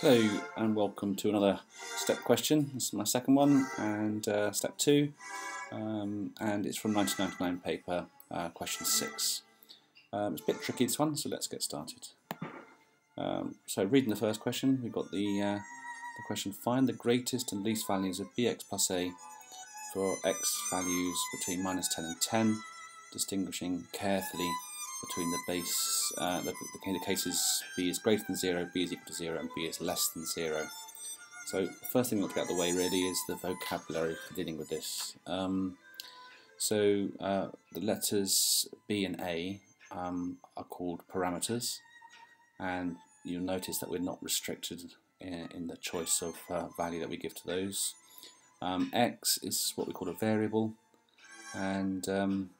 Hello and welcome to another step question. This is my second one and uh, step two um, and it's from 1999 paper uh, question 6. Um, it's a bit tricky this one so let's get started. Um, so reading the first question we've got the, uh, the question find the greatest and least values of bx plus a for x values between minus 10 and 10 distinguishing carefully between the base, uh, the, the, cases b is greater than 0, b is equal to 0 and b is less than 0. So the first thing we want to get out of the way really is the vocabulary for dealing with this. Um, so uh, the letters b and a um, are called parameters and you'll notice that we're not restricted in, in the choice of uh, value that we give to those. Um, x is what we call a variable and um,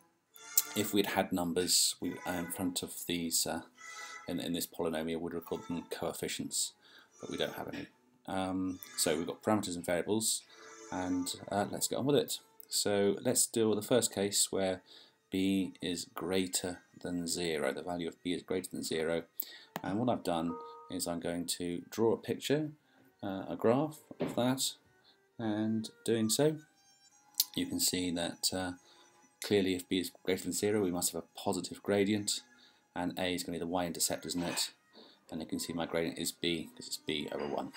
if we'd had numbers we, uh, in front of these uh, in, in, this polynomial we would have called them coefficients but we don't have any. Um, so we've got parameters and variables and uh, let's get on with it. So let's deal with the first case where b is greater than 0. The value of b is greater than 0 and what I've done is I'm going to draw a picture, uh, a graph of that and doing so you can see that uh, Clearly if b is greater than 0 we must have a positive gradient and a is going to be the y-intercept isn't it? And you can see my gradient is b because it's b over 1.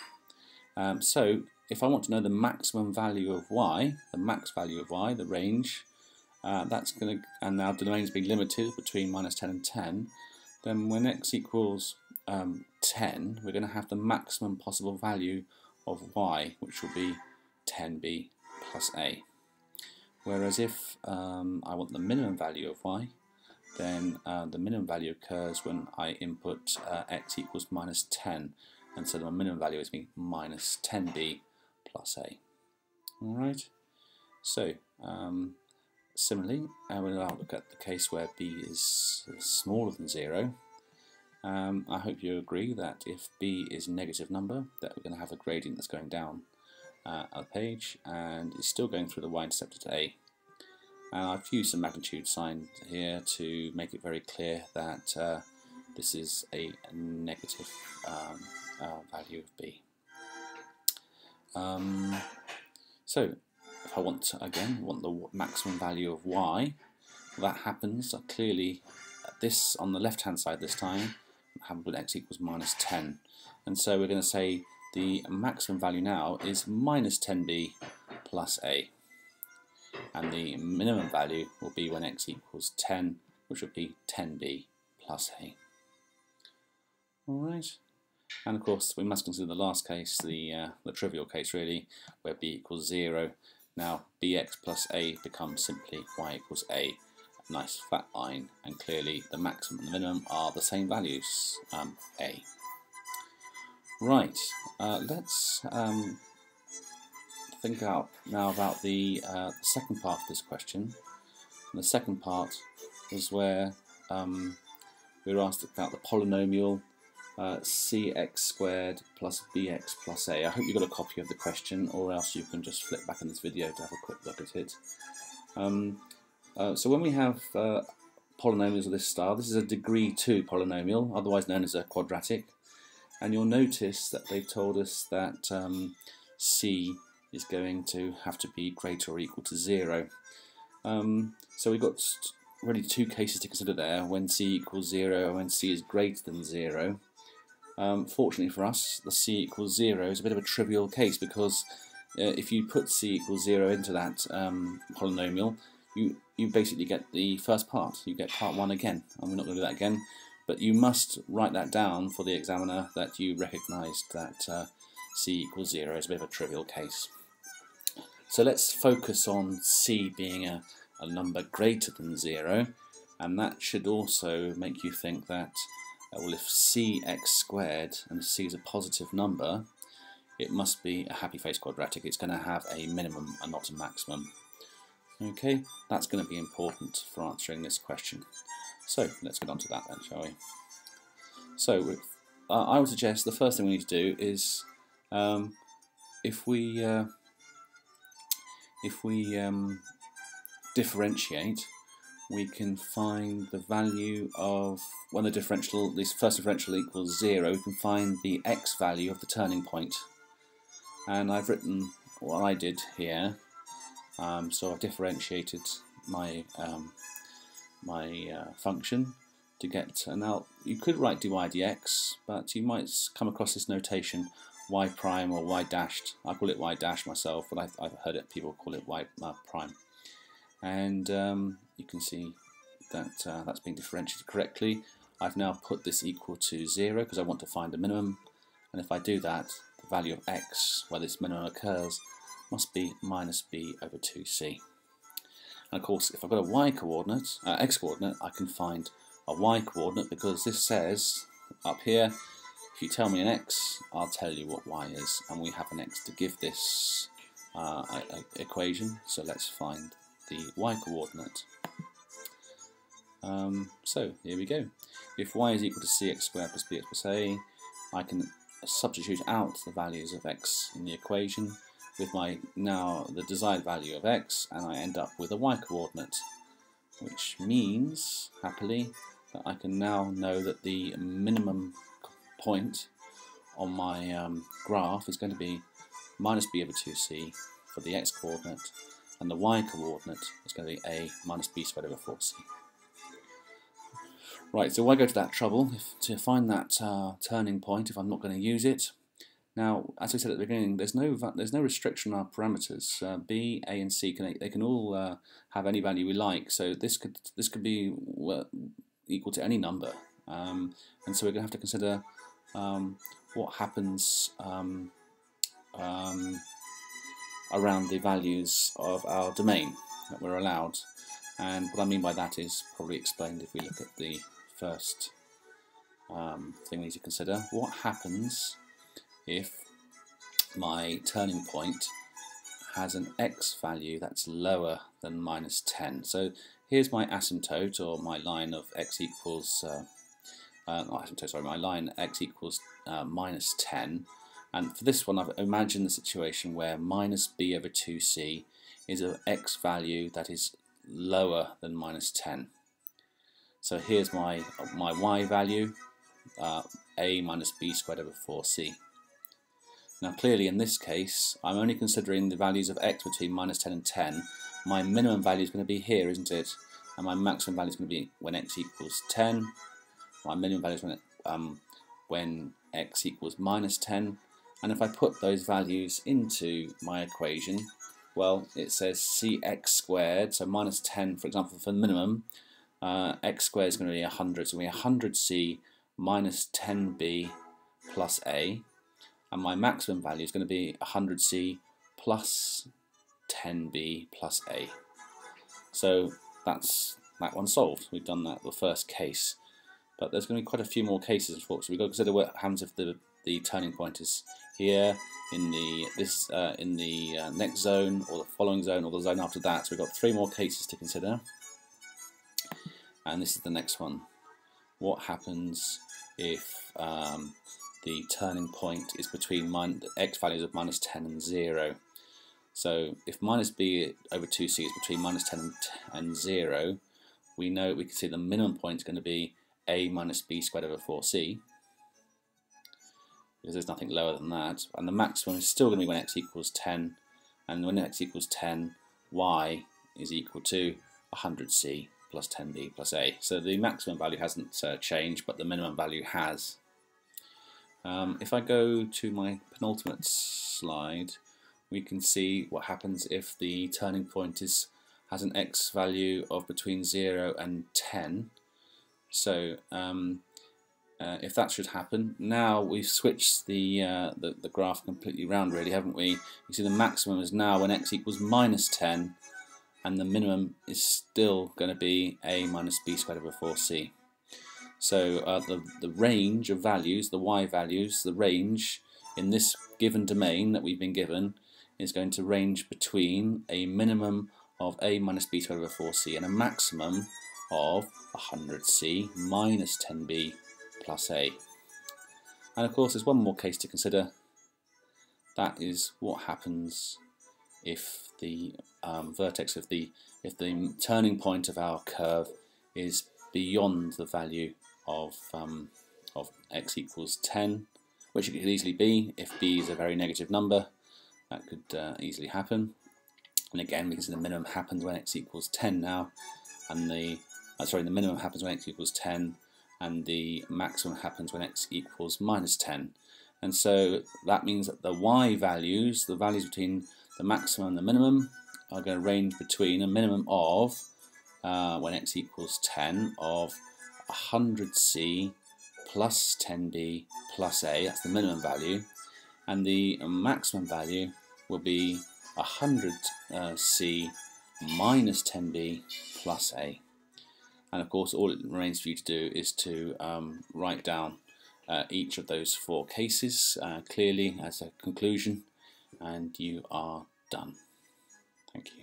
Um, so if I want to know the maximum value of y, the max value of y, the range, uh, that's going to, and now the domain is being limited between minus 10 and 10, then when x equals um, 10, we're going to have the maximum possible value of y, which will be 10b plus a. Whereas if um, I want the minimum value of y, then uh, the minimum value occurs when I input uh, x equals minus 10, and so the minimum value is being minus 10b plus a. Alright, so um, similarly, I will now look at the case where b is smaller than 0. Um, I hope you agree that if b is a negative number, that we're going to have a gradient that's going down uh, a page and it's still going through the y-intercept at A. And I've used some magnitude sign here to make it very clear that uh, this is a negative um, uh, value of B. Um, so if I want, again, want the maximum value of y, that happens uh, clearly this on the left hand side this time, happens when x equals minus 10. And so we're going to say the maximum value now is minus 10b plus a and the minimum value will be when x equals 10 which would be 10b plus a. Alright, and of course we must consider the last case, the, uh, the trivial case really, where b equals 0. Now bx plus a becomes simply y equals a, a nice flat line, and clearly the maximum and the minimum are the same values, um, a. Right, uh, let's um, think out now about the, uh, second part of this question. And the second part is where um, we were asked about the polynomial uh, cx squared plus bx plus a. I hope you got a copy of the question or else you can just flip back in this video to have a quick look at it. Um, uh, so when we have uh, polynomials of this style, this is a degree 2 polynomial, otherwise known as a quadratic and you'll notice that they've told us that um, c is going to have to be greater or equal to 0. Um, so we've got really two cases to consider there, when c equals 0 and when c is greater than 0. Um, fortunately for us, the c equals 0 is a bit of a trivial case because uh, if you put c equals 0 into that um, polynomial, you, you basically get the first part. You get part 1 again, and we're not going to do that again but you must write that down for the examiner that you recognised that uh, c equals 0 is a bit of a trivial case. So let's focus on c being a, a number greater than 0 and that should also make you think that uh, well if cx squared and c is a positive number it must be a happy face quadratic. It's going to have a minimum and not a maximum. Okay that's going to be important for answering this question so let's get on to that then, shall we? So uh, I would suggest the first thing we need to do is um, if we uh, if we um, differentiate, we can find the value of when the differential, this first differential equals zero, we can find the x value of the turning point. And I've written what I did here. Um, so I've differentiated my um, my uh, function to get an out. you could write dy dx but you might come across this notation y prime or y dashed. I call it y dash myself but I've, I've heard it people call it y uh, prime. And um, you can see that uh, that's being differentiated correctly. I've now put this equal to 0 because I want to find the minimum. And if I do that the value of x where this minimum occurs must be minus b over 2c and of course if I've got a y coordinate, uh, x coordinate I can find a y coordinate because this says up here if you tell me an x I'll tell you what y is and we have an x to give this uh, equation so let's find the y coordinate. Um, so here we go. If y is equal to cx squared plus bx plus a, I can substitute out the values of x in the equation with my now the desired value of x and I end up with a y coordinate which means happily that I can now know that the minimum point on my um, graph is going to be minus b over 2c for the x coordinate and the y coordinate is going to be a minus b squared over 4c. Right, so why go to that trouble if, to find that uh, turning point if I'm not going to use it? Now, as I said at the beginning, there's no there's no restriction on our parameters. Uh, b, a, and c can they can all uh, have any value we like. So this could this could be equal to any number, um, and so we're going to have to consider um, what happens um, um around the values of our domain that we're allowed. And what I mean by that is probably explained if we look at the first um, thing we need to consider. What happens if my turning point has an x value that's lower than minus 10. So here's my asymptote or my line of x equals, uh, uh, not asymptote, sorry, my line x equals uh, minus 10 and for this one, I've imagined the situation where minus b over 2c is an x value that is lower than minus 10. So here's my, my y value, uh, a minus b squared over 4c. Now clearly in this case, I'm only considering the values of x between minus 10 and 10. My minimum value is going to be here, isn't it? And my maximum value is going to be when x equals 10. My minimum value is when, um, when x equals minus 10 and if I put those values into my equation, well, it says cx squared, so minus 10, for example, for minimum, uh, x squared is going to be 100, so we 100c minus 10b plus a, and my maximum value is going to be 100c plus 10b plus a. So that's that one solved. We've done that the first case. But there's going to be quite a few more cases, unfortunately. We've got to consider what happens if the, the turning point is here in the this uh, in the uh, next zone or the following zone or the zone after that. So we've got three more cases to consider. And this is the next one. What happens if um, the turning point is between x values of minus 10 and 0? So if minus b over 2c is between minus 10 and, and 0, we know we can see the minimum point is going to be a minus b squared over 4c because there's nothing lower than that. And the maximum is still going to be when x equals 10, and when x equals 10, y is equal to 100c plus 10b plus a. So the maximum value hasn't uh, changed, but the minimum value has. Um, if I go to my penultimate slide, we can see what happens if the turning point is has an x value of between 0 and 10. So um, uh, if that should happen. Now we've switched the, uh, the, the graph completely round really, haven't we? You see the maximum is now when x equals minus 10 and the minimum is still going to be a minus b squared over 4c. So uh, the, the range of values, the y values, the range in this given domain that we've been given is going to range between a minimum of a minus b squared over 4c and a maximum of 100c minus 10b plus A. And of course there's one more case to consider. That is what happens if the um, vertex of the if the turning point of our curve is beyond the value of um, of x equals 10, which it could easily be if b is a very negative number. That could uh, easily happen. And again, because the minimum happens when x equals 10 now, and the uh, sorry, the minimum happens when x equals 10, and the maximum happens when x equals minus 10. And so that means that the y values, the values between the maximum and the minimum, are going to range between a minimum of, uh, when x equals 10, of 100c plus 10b plus a, that's the minimum value, and the maximum value will be 100c minus 10b plus a. And of course, all it remains for you to do is to um, write down uh, each of those four cases uh, clearly as a conclusion, and you are done. Thank you.